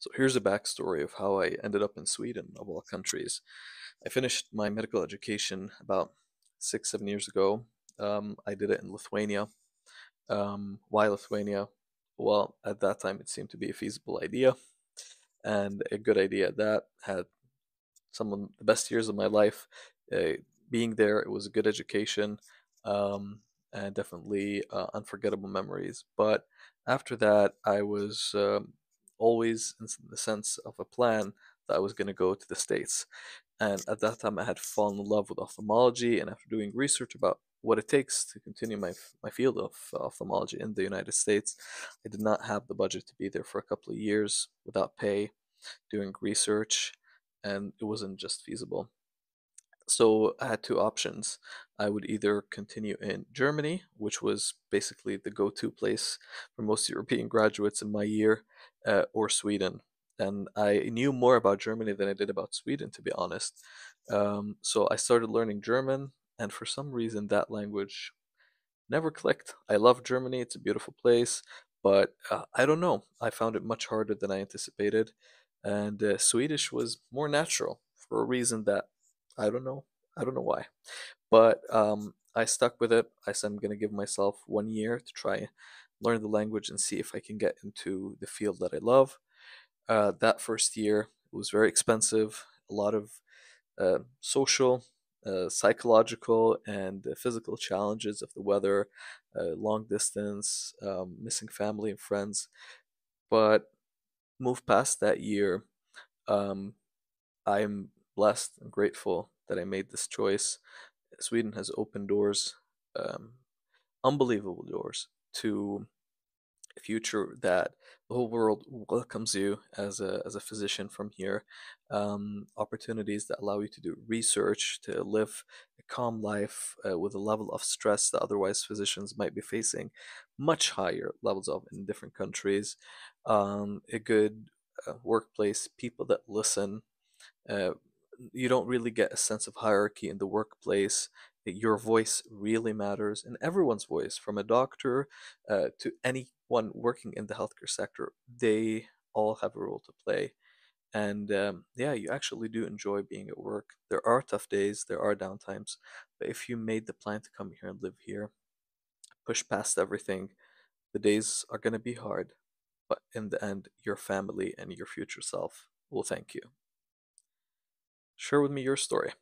So here's a backstory of how I ended up in Sweden, of all countries. I finished my medical education about six, seven years ago. Um, I did it in Lithuania. Um, why Lithuania? Well, at that time it seemed to be a feasible idea and a good idea at that. Had some of the best years of my life. Uh, being there, it was a good education um, and definitely uh, unforgettable memories. But after that, I was um, always in the sense of a plan that I was going to go to the States. And at that time, I had fallen in love with ophthalmology. And after doing research about what it takes to continue my, my field of uh, ophthalmology in the United States, I did not have the budget to be there for a couple of years without pay, doing research, and it wasn't just feasible. So I had two options. I would either continue in Germany, which was basically the go-to place for most European graduates in my year, uh, or Sweden. And I knew more about Germany than I did about Sweden, to be honest. Um, so I started learning German, and for some reason that language never clicked. I love Germany, it's a beautiful place, but uh, I don't know. I found it much harder than I anticipated, and uh, Swedish was more natural for a reason that I don't know. I don't know why. But um, I stuck with it. I said I'm going to give myself one year to try learn the language and see if I can get into the field that I love. Uh, that first year was very expensive, a lot of uh, social, uh, psychological, and uh, physical challenges of the weather, uh, long distance, um, missing family and friends. But move past that year, um, I'm blessed and grateful that I made this choice. Sweden has opened doors, um, unbelievable doors, to a future that the whole world welcomes you as a, as a physician from here. Um, opportunities that allow you to do research, to live a calm life uh, with a level of stress that otherwise physicians might be facing much higher levels of in different countries. Um, a good uh, workplace, people that listen, uh, you don't really get a sense of hierarchy in the workplace. Your voice really matters, and everyone's voice, from a doctor uh, to anyone working in the healthcare sector, they all have a role to play. And um, yeah, you actually do enjoy being at work. There are tough days, there are downtimes, but if you made the plan to come here and live here, push past everything, the days are going to be hard, but in the end, your family and your future self will thank you. Share with me your story.